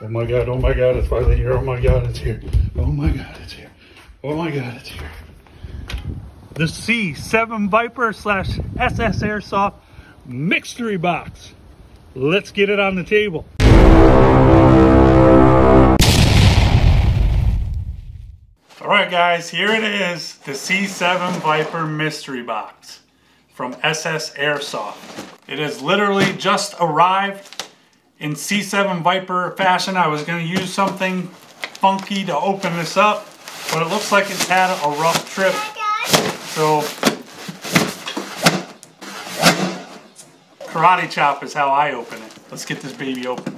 Oh my god, oh my god, it's finally here. Oh my god, it's here. Oh my god, it's here. Oh my god, it's here. The C7 Viper slash SS Airsoft Mystery Box. Let's get it on the table. All right, guys, here it is the C7 Viper Mystery Box from SS Airsoft. It has literally just arrived in C7 Viper fashion. I was going to use something funky to open this up, but it looks like it's had a rough trip. So, karate chop is how I open it. Let's get this baby open.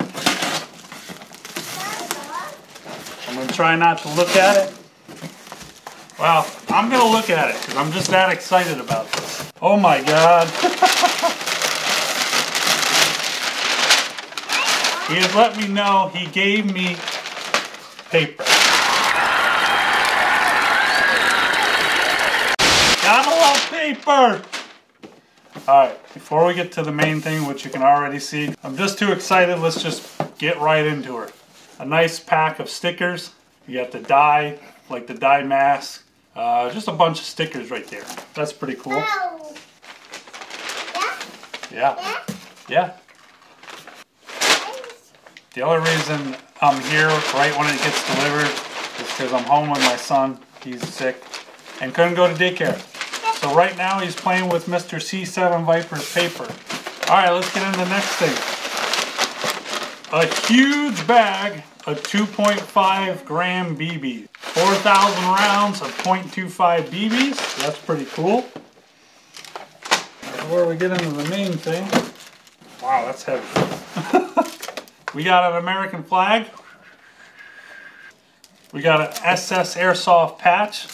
I'm going to try not to look at it. Well, I'm going to look at it because I'm just that excited about this. Oh my god. he has let me know he gave me paper. Gotta love paper! Alright, before we get to the main thing, which you can already see, I'm just too excited. Let's just get right into it. A nice pack of stickers. You got the die, like the die mask, uh, just a bunch of stickers right there. That's pretty cool. Yeah. Yeah. Yeah. The only reason I'm here right when it gets delivered is because I'm home with my son. He's sick and couldn't go to daycare. So right now he's playing with Mr. C7 Viper's paper. All right, let's get into the next thing. A huge bag of 2.5 gram BBs. 4,000 rounds of .25 BBs. That's pretty cool. Before we get into the main thing, wow, that's heavy. we got an American flag. We got an SS Airsoft patch,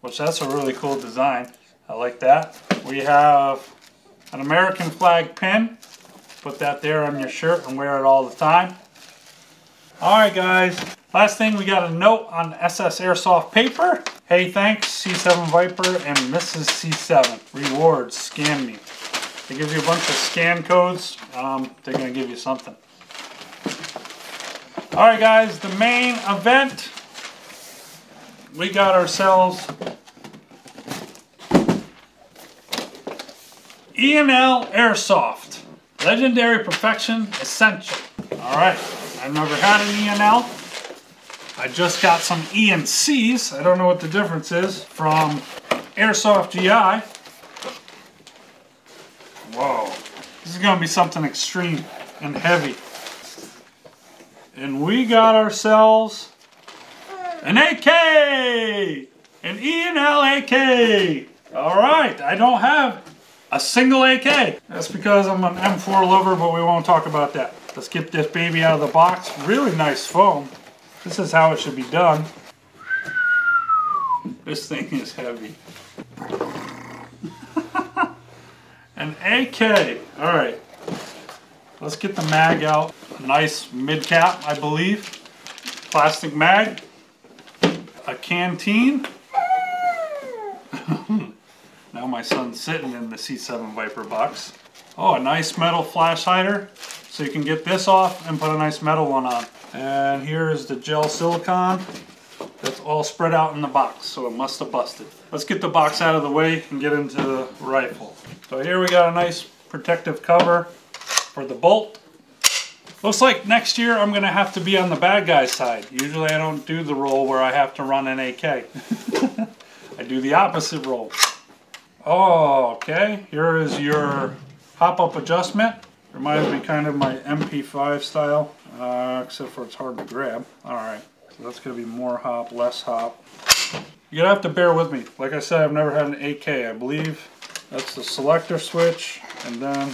which that's a really cool design. I like that. We have an American flag pin. Put that there on your shirt and wear it all the time. Alright guys, last thing we got a note on SS Airsoft paper. Hey thanks C7 Viper and Mrs. C7. Rewards, scan me. They give you a bunch of scan codes. Um, they're going to give you something. Alright guys, the main event. We got ourselves E&L Airsoft. Legendary Perfection Essential. Alright, I've never had an E&L. I just got some ENCs. I don't know what the difference is from Airsoft GI. Whoa. This is to be something extreme and heavy. And we got ourselves an AK! An E&L AK! Alright, I don't have a single AK. That's because I'm an M4 lover, but we won't talk about that. Let's get this baby out of the box. Really nice foam. This is how it should be done. This thing is heavy. An AK. Alright. Let's get the mag out. Nice mid cap, I believe. Plastic mag. A canteen. now my son's sitting in the C7 Viper box. Oh, a nice metal flash hider. So you can get this off and put a nice metal one on. And here is the gel silicone. That's all spread out in the box, so it must have busted. Let's get the box out of the way and get into the rifle. So here we got a nice protective cover for the bolt. Looks like next year I'm gonna have to be on the bad guy side. Usually I don't do the role where I have to run an AK. I do the opposite role. Oh, okay. Here is your hop-up adjustment. Reminds me kind of my MP5 style, uh, except for it's hard to grab. All right, so that's gonna be more hop, less hop. You're gonna have to bear with me. Like I said, I've never had an AK. I believe that's the selector switch, and then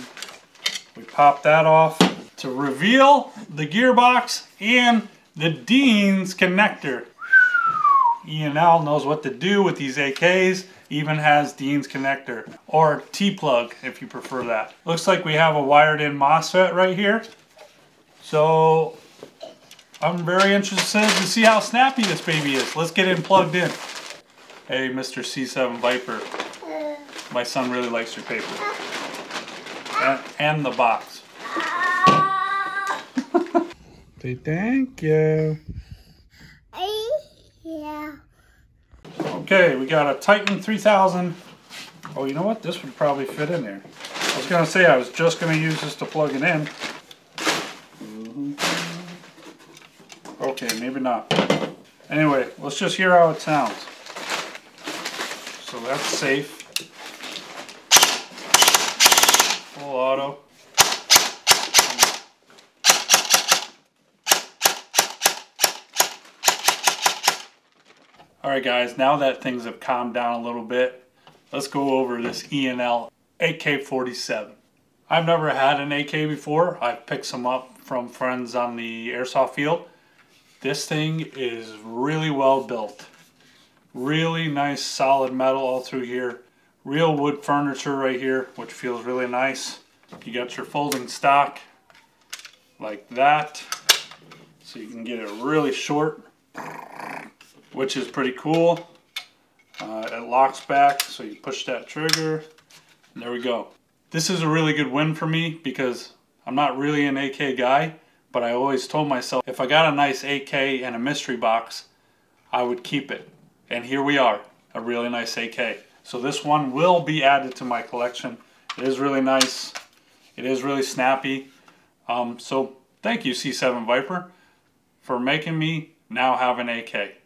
we pop that off to reveal the gearbox and the Dean's connector. E&L knows what to do with these AKs, even has Dean's connector, or T-plug if you prefer that. Looks like we have a wired in MOSFET right here. So I'm very interested to see how snappy this baby is. Let's get it plugged in. Hey, Mr. C7 Viper. My son really likes your paper. And, and the box. Say thank you. Yeah. Okay, we got a Titan 3000. Oh, you know what? This would probably fit in there. I was going to say I was just going to use this to plug it in. Mm-hmm. Okay, maybe not. Anyway, let's just hear how it sounds. So that's safe. Auto. Alright guys, now that things have calmed down a little bit, let's go over this E&L AK-47. I've never had an AK before. I've picked some up from friends on the airsoft field. This thing is really well built. Really nice solid metal all through here. Real wood furniture right here, which feels really nice. You got your folding stock like that. So you can get it really short which is pretty cool. Uh, it locks back, so you push that trigger, and there we go. This is a really good win for me because I'm not really an AK guy, but I always told myself if I got a nice AK and a mystery box, I would keep it. And here we are, a really nice AK. So this one will be added to my collection. It is really nice. It is really snappy. Um, so thank you C7 Viper for making me now have an AK.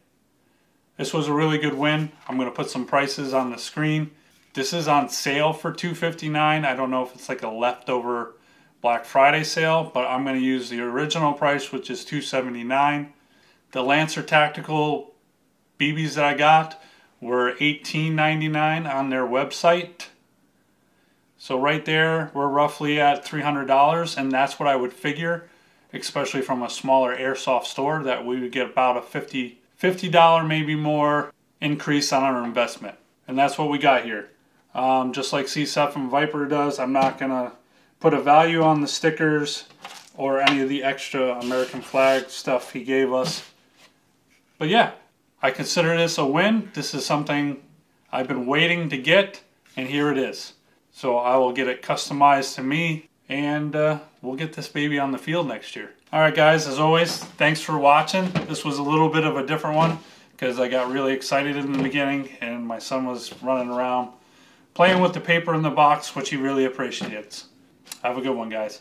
This was a really good win. I'm going to put some prices on the screen. This is on sale for 259. I don't know if it's like a leftover Black Friday sale, but I'm going to use the original price, which is 279. The Lancer Tactical BBs that I got were $18.99 on their website. So right there, we're roughly at $300, and that's what I would figure, especially from a smaller airsoft store, that we would get about a 50 $50 maybe more increase on our investment. And that's what we got here. Um, just like C7 Viper does, I'm not to put a value on the stickers or any of the extra American flag stuff he gave us. But yeah, I consider this a win. This is something I've been waiting to get, and here it is. So I will get it customized to me, and uh, we'll get this baby on the field next year. Alright guys, as always, thanks for watching. This was a little bit of a different one because I got really excited in the beginning and my son was running around playing with the paper in the box, which he really appreciates. Have a good one, guys.